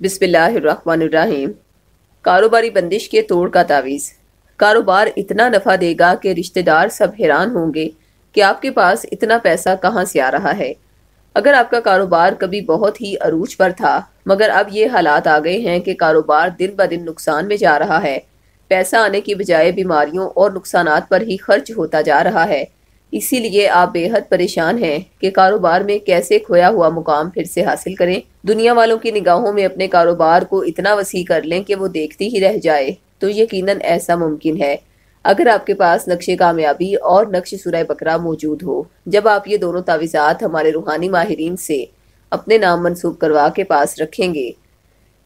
बिस्मिल्लाहिर्रहमानिर्रहीम। कारोबारी बंदिश के तोड़ का तावीज़। कारोबार इतना नफ़ा देगा कि रिश्तेदार सब हैरान होंगे कि आपके पास इतना पैसा कहाँ से आ रहा है। अगर आपका कारोबार कभी बहुत ही अरूज पर था, मगर अब ये हालात आ गए हैं कि कारोबार दिन ब दिन नुकसान में जा रहा है। पैसा आने की बजाय बीमारियों और नुकसान पर ही खर्च होता जा रहा है। इसीलिए आप बेहद परेशान हैं कि कारोबार में कैसे खोया हुआ मुकाम फिर से हासिल करें। दुनिया वालों की निगाहों में अपने कारोबार को इतना वसी कर लें कि वो देखती ही रह जाए तो यकीनन ऐसा मुमकिन है। अगर आपके पास नक्शे कामयाबी और नक्श सुरह बकरा मौजूद हो, जब आप ये दोनों तावीज़ात हमारे रूहानी माहरीन से अपने नाम मनसूब करवा के पास रखेंगे,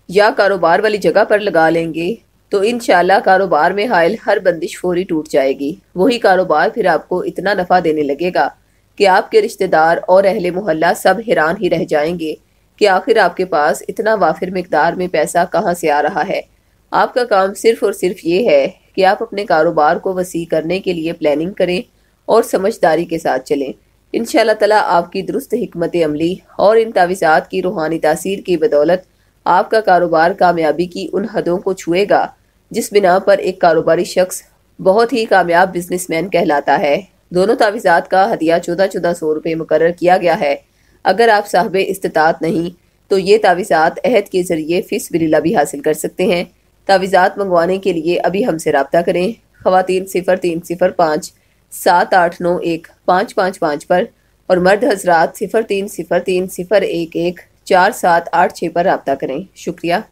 या कारोबार वाली जगह पर लगा लेंगे तो इन कारोबार में हायल हर बंदिश फौरी टूट जाएगी। वही कारोबार फिर आपको इतना नफ़ा देने लगेगा कि आपके रिश्तेदार और अहले मोहल्ला सब हैरान ही रह जाएँगे कि आखिर आपके पास इतना वाफिर मकदार में पैसा कहाँ से आ रहा है। आपका काम सिर्फ़ और सिर्फ़ ये है कि आप अपने कारोबार को वसी करने के लिए प्लानिंग करें और समझदारी के साथ चलें। इन तला आपकी दुरुस्त हमत अमली और इन तावीज़ात की रूहानी तासीर की बदौलत आपका कारोबार कामयाबी की उन हदों को छुएगा जिस बिना पर एक कारोबारी शख्स बहुत ही कामयाब बिजनेसमैन कहलाता है। दोनों तावीज़ात का हदिया चौदह चौदह सौ रुपये मुकर किया गया है। अगर आप साहब इस्तात नहीं तो ये तावीज़ात अहद के ज़रिए फ़ीस बिल्ला भी हासिल कर सकते हैं। तावीज़ात मंगवाने के लिए अभी हमसे रबता करें। खवतिन सिफर तीन सिफर पाँच, सात आठ नौ एक, पाँच पाँच पाँच पर और मर्द हजरात सिफर तीन सिफर तीन सिफर एक एक, चार सात आठ छः पर रबता करें। शुक्रिया।